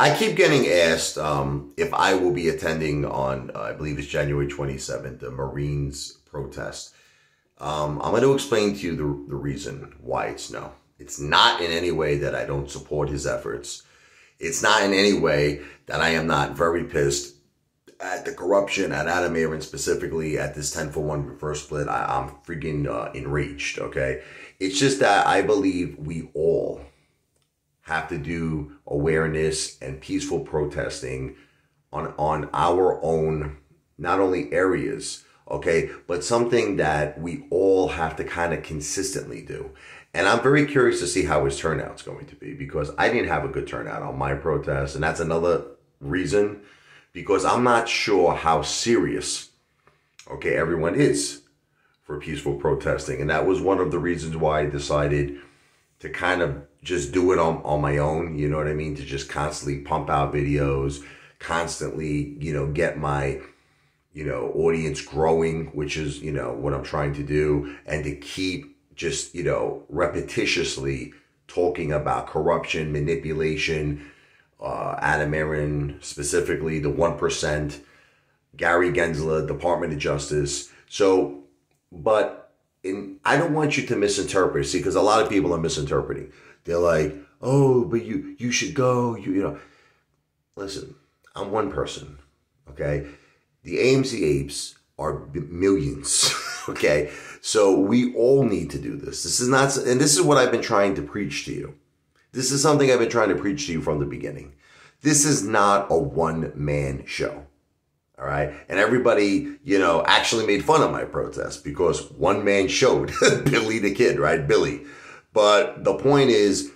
I keep getting asked um, if I will be attending on, uh, I believe it's January 27th, the Marines protest. Um, I'm going to explain to you the, the reason why it's no. It's not in any way that I don't support his efforts. It's not in any way that I am not very pissed at the corruption at Adam Aron specifically at this 10 for 1 reverse split. I, am freaking uh, enraged, okay? It's just that I believe we all have to do awareness and peaceful protesting on, on our own, not only areas, okay, but something that we all have to kind of consistently do. And I'm very curious to see how his turnout's going to be because I didn't have a good turnout on my protest. And that's another reason because I'm not sure how serious, okay, everyone is for peaceful protesting. And that was one of the reasons why I decided to kind of just do it on, on my own. You know what I mean? To just constantly pump out videos, constantly, you know, get my, you know, audience growing, which is, you know, what I'm trying to do, and to keep just, you know, repetitiously talking about corruption, manipulation, uh, Adam Aron specifically the 1%, Gary Gensler, Department of Justice. So, but in, I don't want you to misinterpret, see, because a lot of people are misinterpreting. They're like, oh, but you, you should go, you, you know. Listen, I'm one person, okay? The AMC apes are millions, okay? So we all need to do this. This is not, and this is what I've been trying to preach to you. This is something I've been trying to preach to you from the beginning. This is not a one man show. All right. And everybody, you know, actually made fun of my protest because one man showed Billy the kid, right? Billy. But the point is,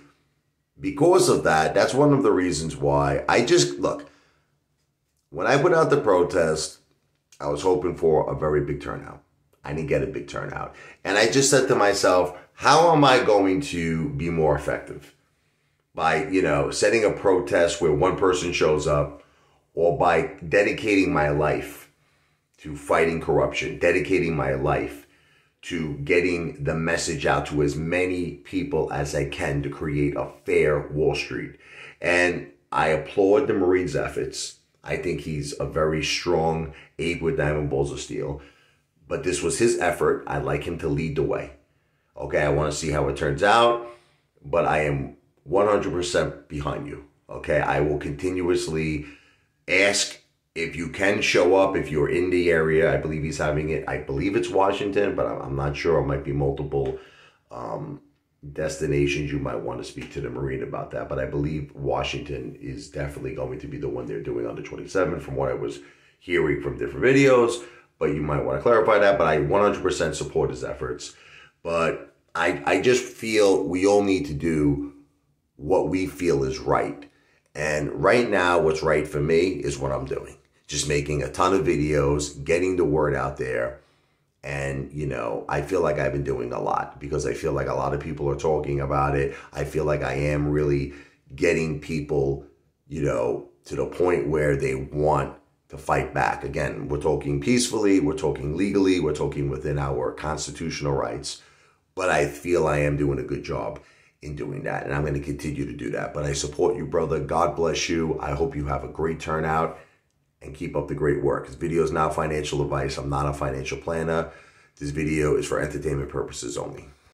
because of that, that's one of the reasons why I just look. When I put out the protest, I was hoping for a very big turnout. I didn't get a big turnout. And I just said to myself, how am I going to be more effective? by, you know, setting a protest where one person shows up or by dedicating my life to fighting corruption, dedicating my life to getting the message out to as many people as I can to create a fair Wall Street. And I applaud the Marines' efforts. I think he's a very strong ape with diamond balls of steel. But this was his effort. I'd like him to lead the way. Okay, I want to see how it turns out. But I am 100% behind you. Okay. I will continuously ask if you can show up, if you're in the area. I believe he's having it. I believe it's Washington, but I'm not sure. It might be multiple um, destinations. You might want to speak to the Marine about that. But I believe Washington is definitely going to be the one they're doing on the 27th from what I was hearing from different videos. But you might want to clarify that. But I 100% support his efforts. But I, I just feel we all need to do what we feel is right. And right now, what's right for me is what I'm doing. Just making a ton of videos, getting the word out there. And, you know, I feel like I've been doing a lot because I feel like a lot of people are talking about it. I feel like I am really getting people, you know, to the point where they want to fight back. Again, we're talking peacefully, we're talking legally, we're talking within our constitutional rights. But I feel I am doing a good job in doing that. And I'm going to continue to do that. But I support you, brother. God bless you. I hope you have a great turnout and keep up the great work. This video is not financial advice. I'm not a financial planner. This video is for entertainment purposes only.